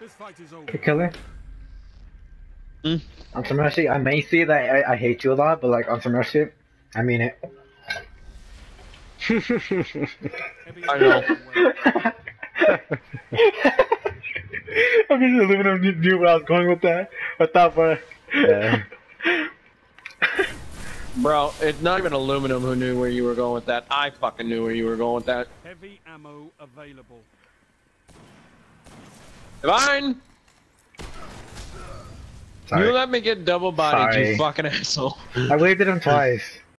This fight is over. Okay, killer. Hmm? On some mercy, I may say that I, I hate you a lot, but like on some mercy, I mean it. I know. I'm just aluminum knew- knew where I was going with that. I thought, but yeah. Bro, it's not even aluminum who knew where you were going with that. I fucking knew where you were going with that. Heavy ammo available. Divine! Sorry. You let me get double bodied, Sorry. you fucking asshole. I waved at him twice.